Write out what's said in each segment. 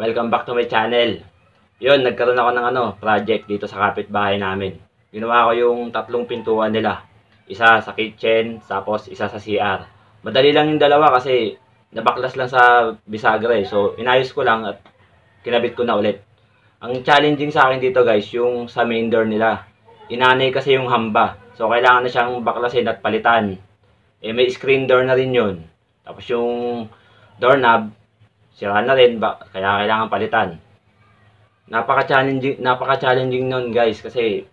Welcome back to my channel. Yun, nagkaroon ako ng ano, project dito sa kapitbahay namin. Ginawa ko yung tatlong pintuan nila. Isa sa kitchen, tapos isa sa CR. Madali lang yung dalawa kasi nabaklas lang sa bisagra eh. So, inayos ko lang at kinabit ko na ulit. Ang challenging sa akin dito guys, yung sa main door nila. Inanay kasi yung hamba. So, kailangan na siyang baklasin at palitan. Eh, may screen door na rin yun. Tapos yung doorknob, sira na rin, ba, kaya kailangan palitan. Napaka-challenging, napaka-challenging nun guys kasi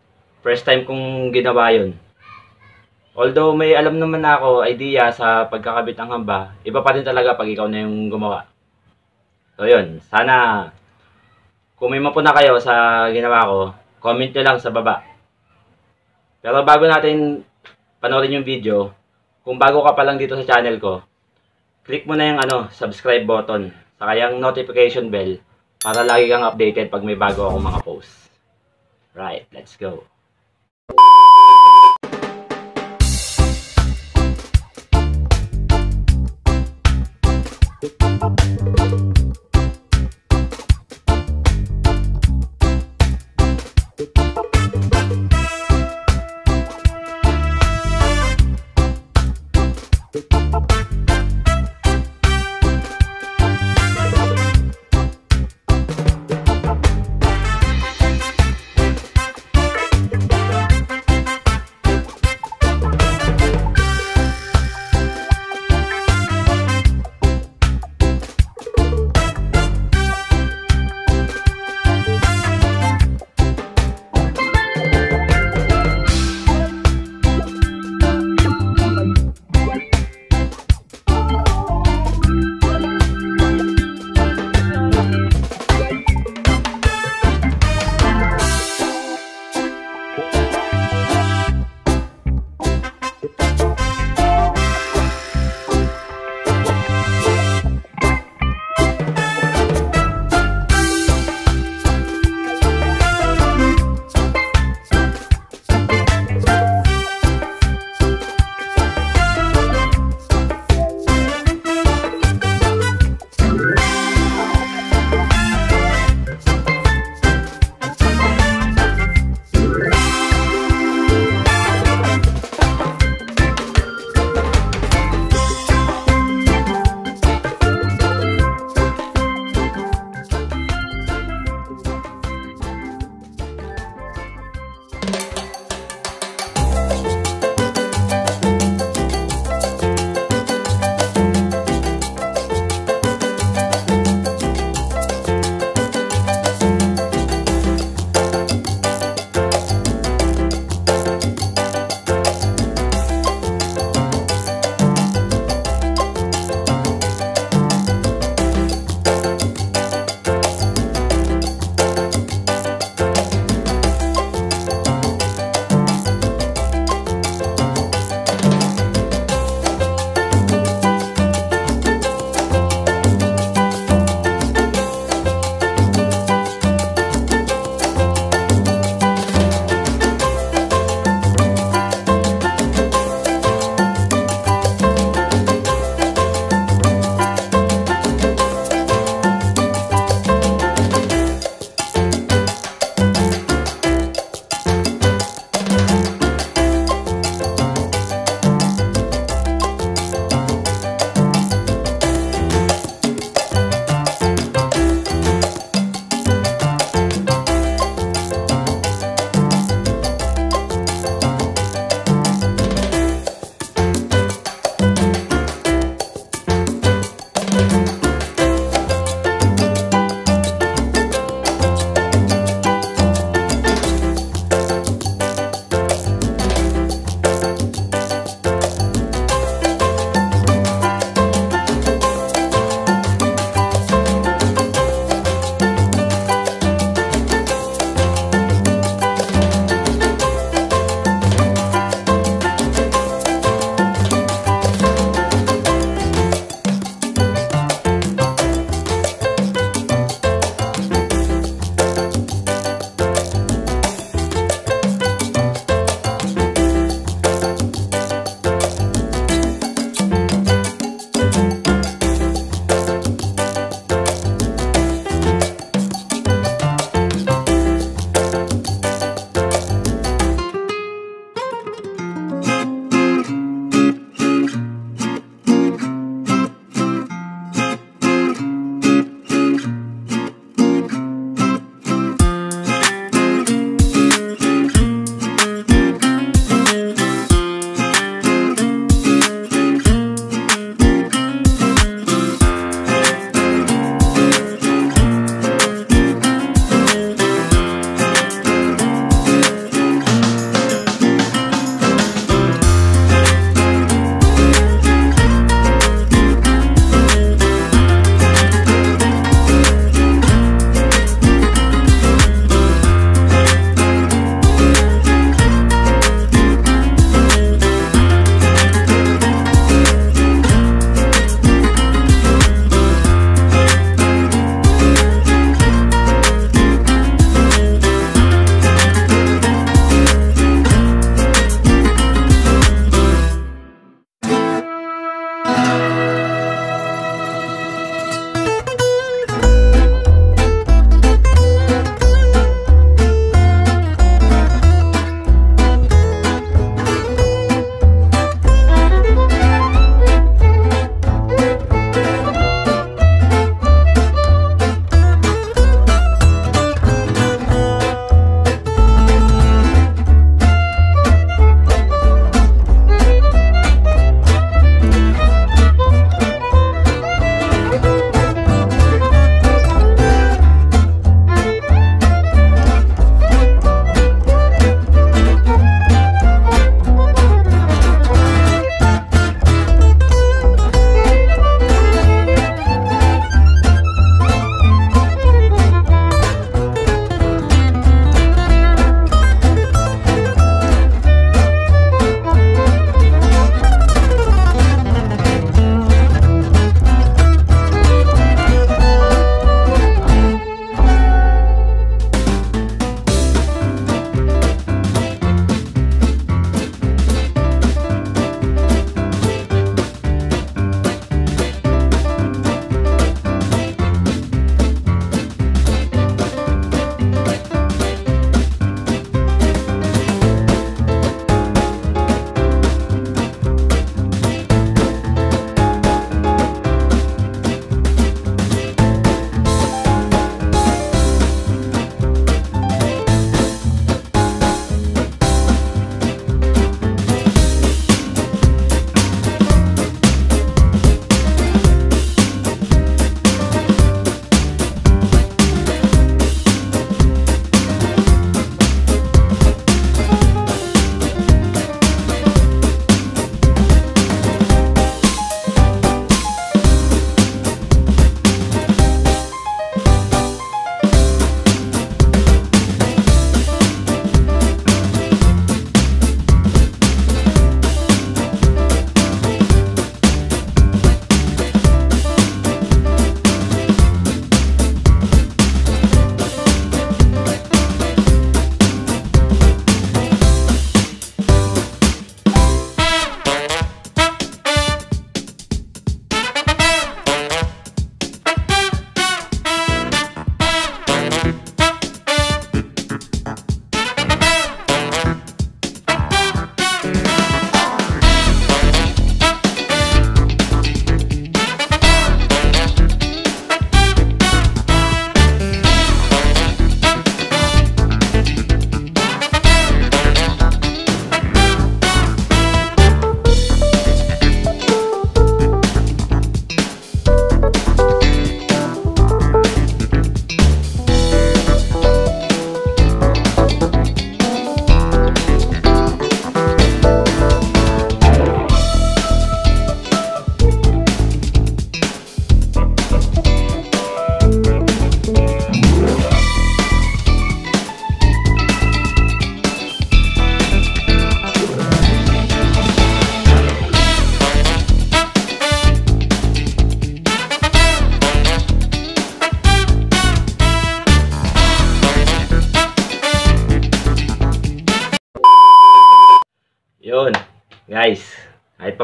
first time kong ginawa yun. Although may alam naman ako idea sa pagkakabit ng hamba, iba pa rin talaga pag ikaw na yung gumawa. So yun, sana kung may mapuna kayo sa ginawa ko, comment nyo lang sa baba. Pero bago natin panoorin yung video, kung bago ka pa lang dito sa channel ko, click mo na yung ano, subscribe button, saka yung notification bell, para lagi kang updated pag may bago akong mga posts. Right, let's go.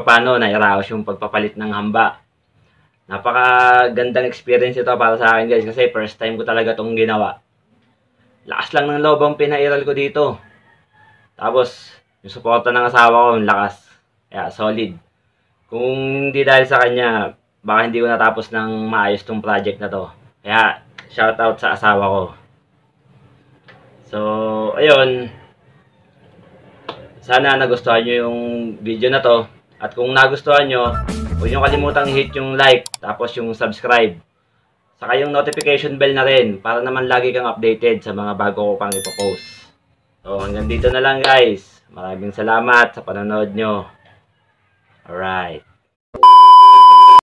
Papano, nairaos yung pagpapalit ng hamba. Napakagandang experience ito para sa akin guys kasi first time ko talaga itong ginawa. Lakas lang ng loob ang pinairal ko dito. Tapos, Yung suporta ng asawa ko, yung lakas. Kaya solid. Kung hindi dahil sa kanya, baka hindi ko natapos ng maayos tong project na to. Kaya, shoutout sa asawa ko. So, ayun. Sana nagustuhan nyo yung video na to. At kung nagustuhan nyo, huwag nyo kalimutang hit yung like, tapos yung subscribe. Saka yung notification bell na rin, para naman lagi kang updated sa mga bago ko pang ipopost. So, hanggang dito na lang guys. Maraming salamat sa panonood nyo. Alright.